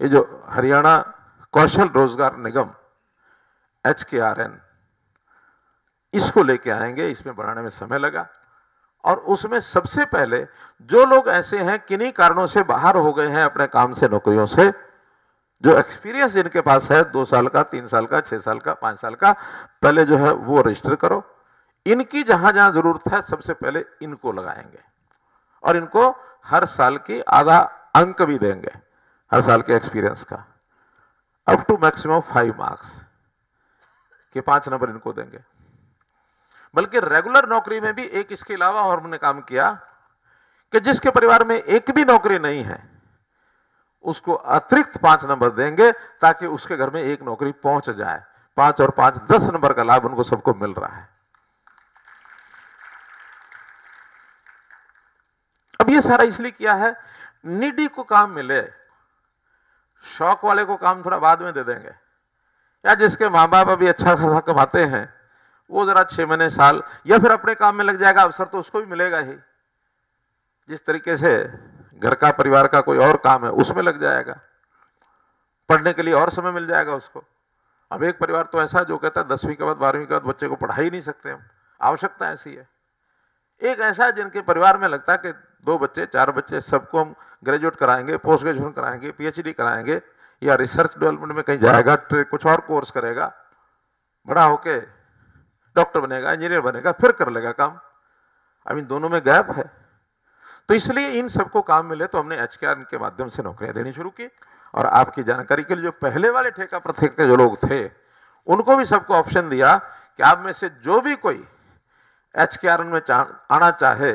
ये जो Haryana Kaushal Rozgar Nigam H K R N इसको लेके आएँगे, इसमें बढ़ाने में समय लगा। और उसमें सबसे पहले जो लोग ऐसे हैं, किन्हीं कारणों से बाहर हो गए हैं अपने काम से, नौकरियों से, जो एक्सपीरियंस जिनके पास है, दो साल का, तीन साल का, छह साल का, पाँच साल का, पहले जो है वो रजिस्टर करो। इनकी जहाँ जहाँ ज़रूरत है, सबसे पहले इनको लगाएँगे। और इनको हर साल की आधा अंक भी देंगे। हर साल के एक्सपीरियंस का। Up to maximum five marks के पाँच नंबर इनको देंगे। बल्कि रेगुलर नौकरी में भी एक इसके अलावा और हमने काम किया कि जिसके परिवार में एक भी नौकरी नहीं है, उसको अतिरिक्त पाँच नंबर देंगे ताकि उसके घर में एक नौकरी पहुँच जाए। पाँच और पाँच दस नंबर का लाभ उनको सबको मिल रहा है। अब ये सारा इसलिए किया है, निडी को काम मिले शौक वाले को काम थोड़ा बाद में दे देंगे। या जिसके माँ बाप अभी अच्छा खासा कमाते हैं, वो जरा छह महीने साल, या फिर अपने काम में लग जाएगा, अवसर तो उसको भी मिलेगा ही। जिस तरीके से घर का, परिवार का कोई और काम है, उसमें लग जाएगा। पढ़ने के लिए और समय मिल जाएगा उसको। अब एक परिवार तो ऐसा जो कहता है, दसवीं के बाद, बारहवीं के बाद बच्चे को पढ़ा ही नहीं सकते हम। आवश्यकता ऐसी है। एक ऐसा जिनके परिवार में लगता है कि दो बच्चे, चार बच्चे, सबको हम ग्रेजुएट कराएँगे पोस्ट ग्रेजुएशन कराएँगे पीएचडी कराएँगे, या रिसर्च डेवलपमेंट में कहीं जाएगा कुछ और कोर्स करेगा, बड़ा होके डॉक्टर बनेगा इंजीनियर बनेगा, फिर कर लेगा काम। अब इन दोनों में गैप है। तो इसलिए इन सबको काम मिले तो हमने एच के माध्यम से नौकरियाँ देनी शुरू की, और आपकी जानकारी के लिए जो पहले वाले ठेका प्रत्येक के जो लोग थे, उनको भी सबको ऑप्शन दिया कि आप में से जो भी कोई एच में आना चाहे